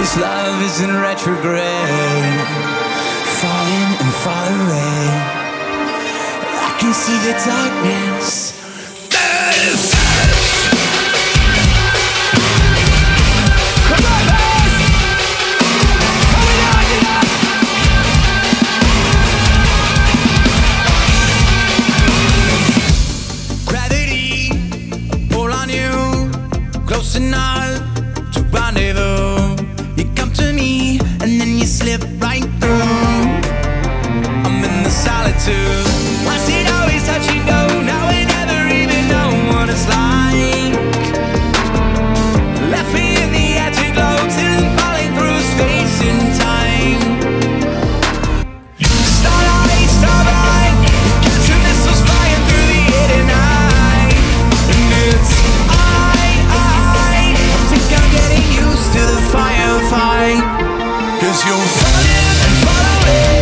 This love is in retrograde, falling and far away. I can see the darkness. follow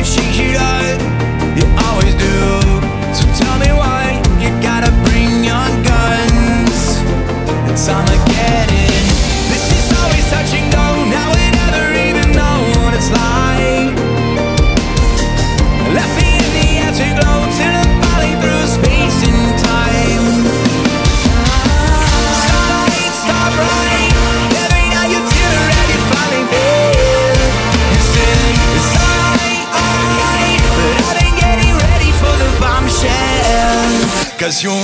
you shake it You always do. So tell me why You gotta bring your guns. It's This is always touching l'occasion.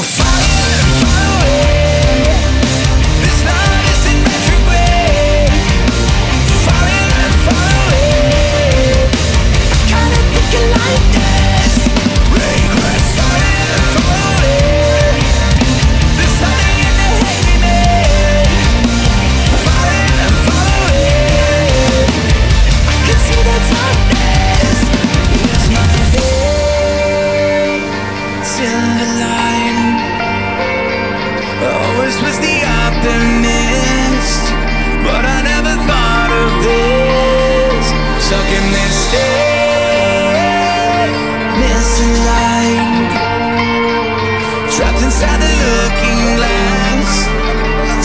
Trapped inside the looking glass.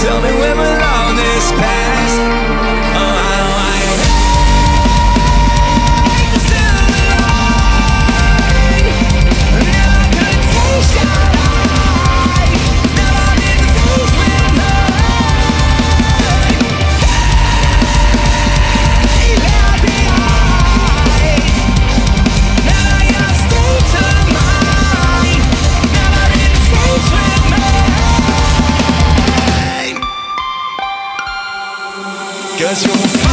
Tell me where my Cause you're